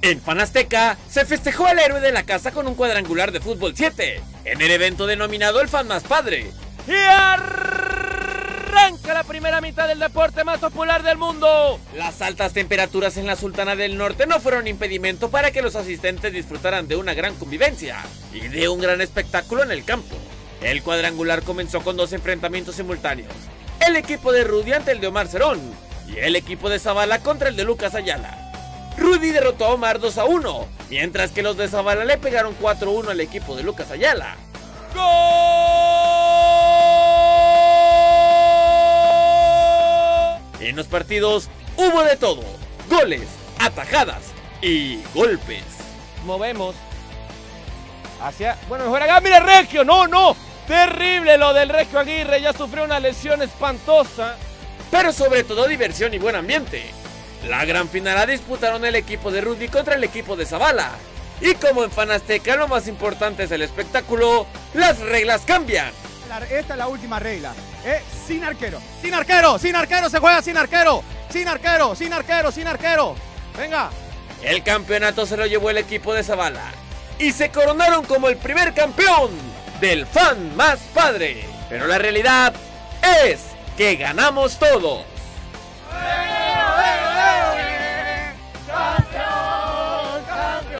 En Fanasteca se festejó al héroe de la casa con un cuadrangular de fútbol 7, en el evento denominado el Fan Más Padre. Y arranca la primera mitad del deporte más popular del mundo. Las altas temperaturas en la Sultana del Norte no fueron impedimento para que los asistentes disfrutaran de una gran convivencia y de un gran espectáculo en el campo. El cuadrangular comenzó con dos enfrentamientos simultáneos. El equipo de Rudy ante el de Omar Cerón y el equipo de Zavala contra el de Lucas Ayala. Rudy derrotó a Omar 2 a 1, mientras que los de Zavala le pegaron 4 a 1 al equipo de Lucas Ayala. En los partidos hubo de todo, goles, atajadas y golpes. Movemos hacia, bueno, mejor acá, mire Regio, no, no, terrible lo del Regio Aguirre, ya sufrió una lesión espantosa. Pero sobre todo diversión y buen ambiente. La gran final la disputaron el equipo de Rudy contra el equipo de Zavala. Y como en Fanasteca lo más importante es el espectáculo, las reglas cambian. Esta es la última regla. ¿eh? Sin arquero. Sin arquero. Sin arquero se juega sin arquero. Sin arquero. Sin arquero. Sin arquero. Venga. El campeonato se lo llevó el equipo de Zavala. Y se coronaron como el primer campeón del fan más padre. Pero la realidad es que ganamos todo.